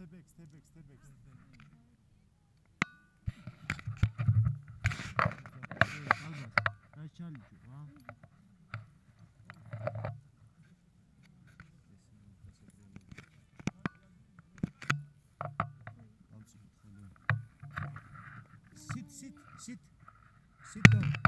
step back, step back, step back. Sit, sit, sit. Sit down.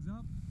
legs up.